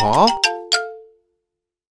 啊